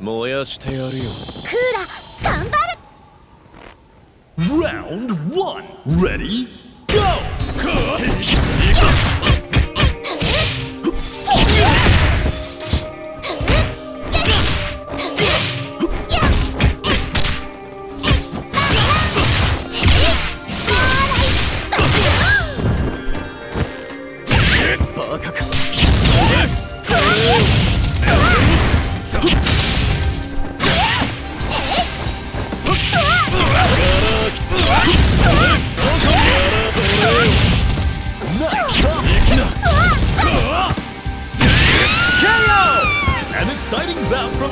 燃やしてやるよ。クーラ頑張る。Round 1 Ready Go!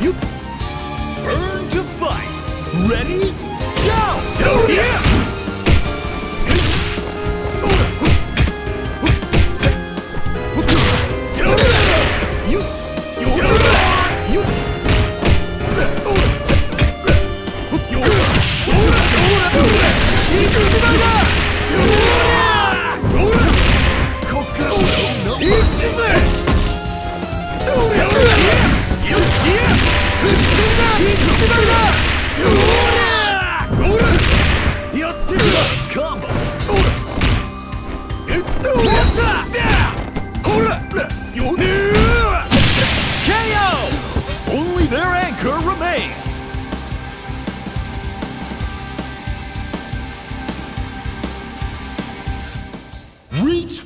You burn to fight. Ready? Go! Combo.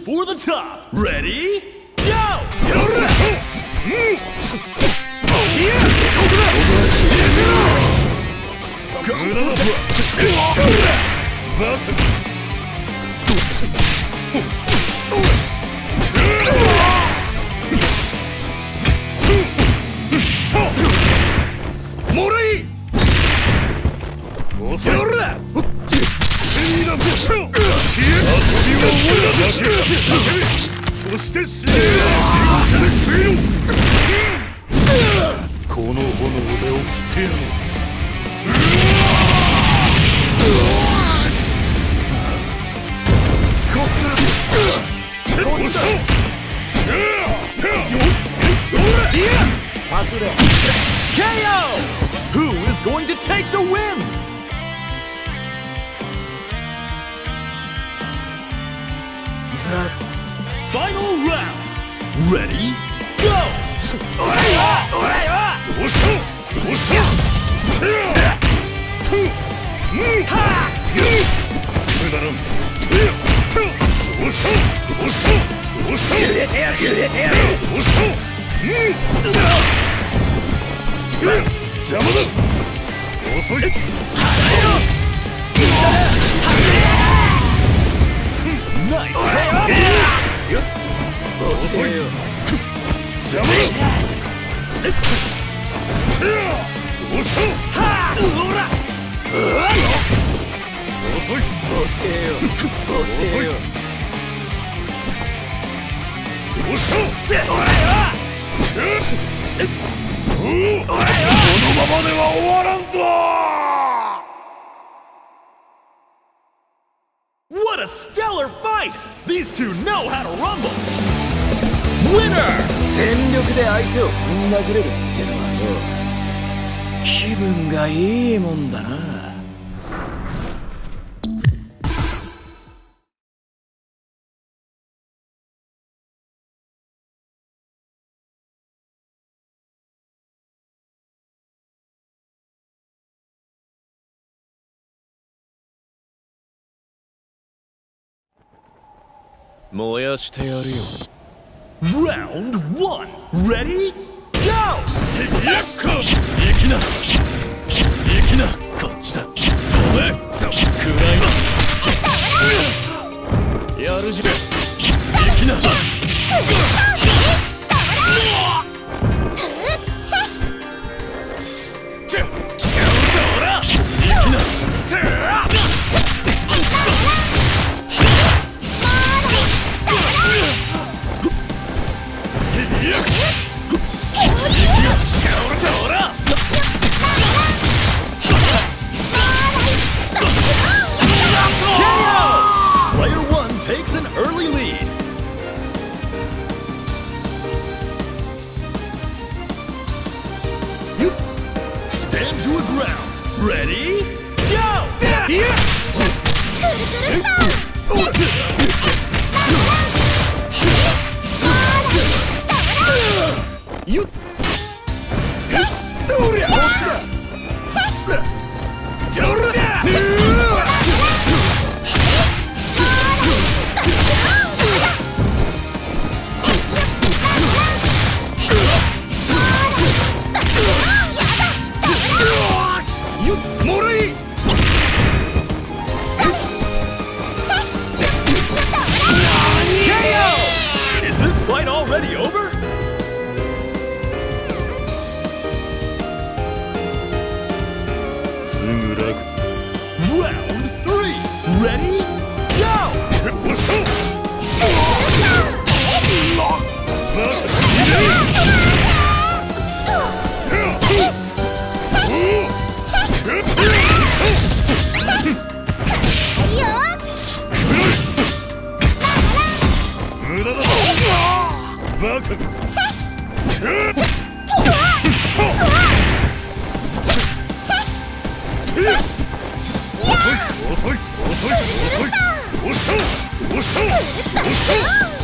For the top. Ready? Go! The final round. Ready? Go! このままでは終わらんぞ a stellar fight! These two know how to rumble! Winner! 全力で相手をぶん殴れるってのはよ気分がいいもんだな燃やしてやるよ。Round Ready? Go! やっこ行きな行きなこっちだやるじ行きな Ют! 遅いい遅いい遅いい遅いい遅いい遅いい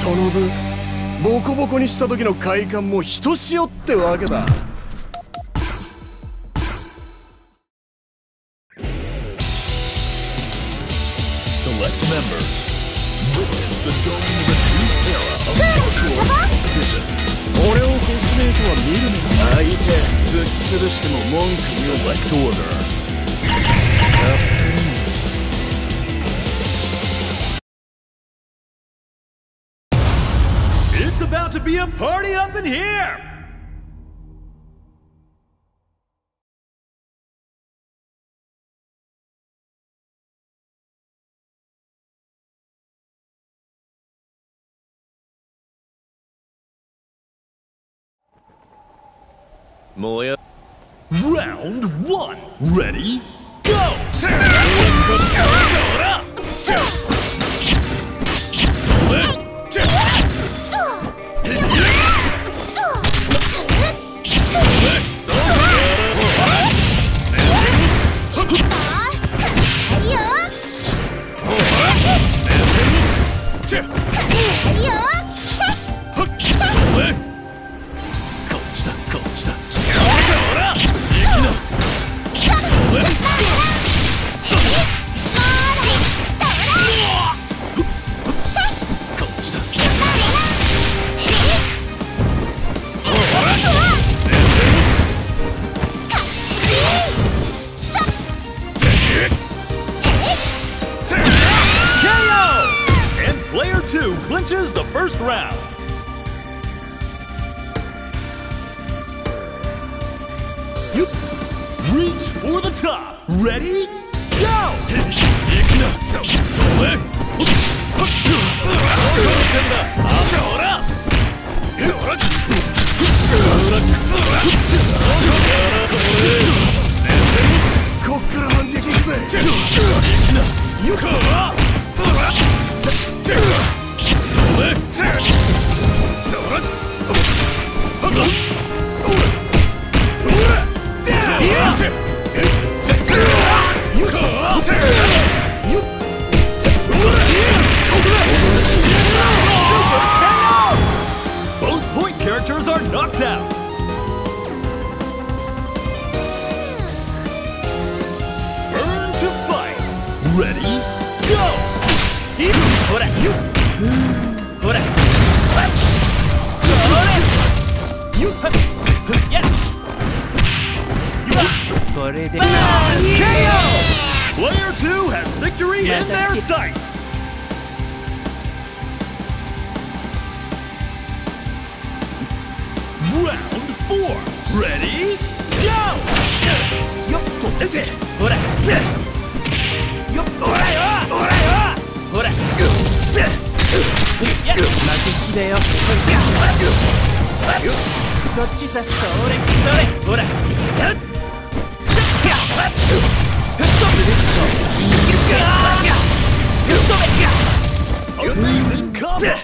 その分ボコボコにした時の快感もひとしおってわけだ。俺をコスメイトは見る目が相手ぶっ潰しても文句言う Select a party up in here! Moya. Round one. Ready? Go! clinches the first round. You reach for the top. Ready? Go! これで KO! Player 2 has victory in their sights. Round 4. Ready? Go! よっと出てほらよっほらよほらよほらや負けっきだよこっちさそれそれほらやっ Amazing combo!